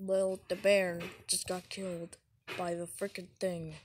Well, the bear just got killed by the freaking thing.